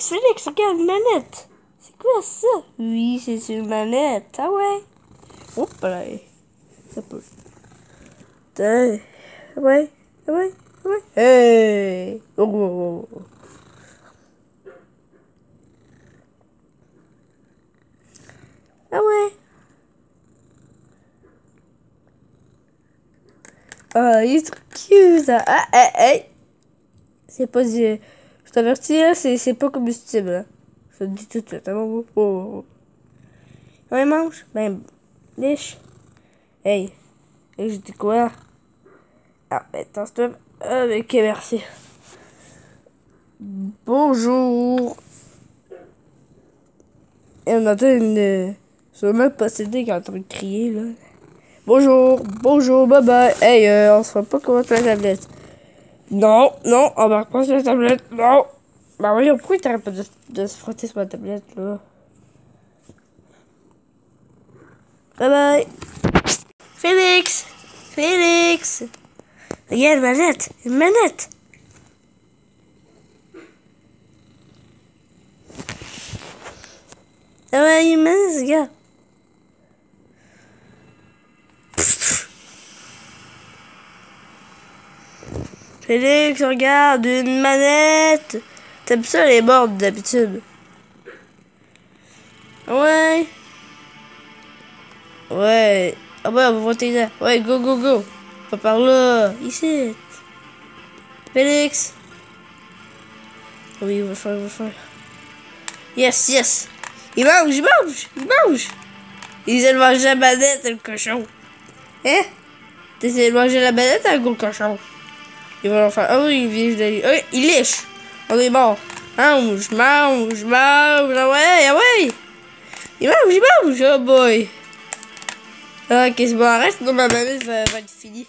C'est quoi ça? Oui, c'est une manette. Ah ouais? Hop là. Ça peut. Ah. Ah. Ah. Hey! Oh, oh, oh. Ah ouais? Ah, il est cute. Ah, hey. C'est pas du... Je t'avertis, là, c'est pas combustible, là. Je te dis tout de suite, hein, oh, oh, oh. Ouais, mange. Ben, liche. Hey. Et je dis quoi? Ah, ben, attends, stop. Ah, ben, ok, merci. Bonjour. Et on entend une... Sûrement possédé qui est en train de crier, là. Bonjour, bonjour, bye bye. Hey, euh, on se voit pas comment la tablette. Non, non, on va sur la tablette, non. Bah oui, pourquoi il t'arrête pas de, de, se frotter sur la tablette, là? Bye bye. Félix! Félix! Regarde, manette! Une manette! Ah ouais, une manette, regarde. Félix, regarde, une manette. T'aimes ça les bords d'habitude? Ouais. Ouais. Ah ouais, on va voter là. Ouais, go, go, go. Pas par là. Ici. Félix. Oui, il va faire, il va faire. Yes, yes. Il mange, il mange, il mange. Il de manger la manette, le cochon. Hein? T'essaies de manger la manette, un gros cochon? Il va leur faire. Ah oui, il vient d'aller. Oui, il liche. On est bon. Mange, mange, mange. Ah ouais, ah ouais. Il mange, il mange. Oh boy. Ah, qu'est-ce que bon, arrête, sinon ma mamie va, va être finie.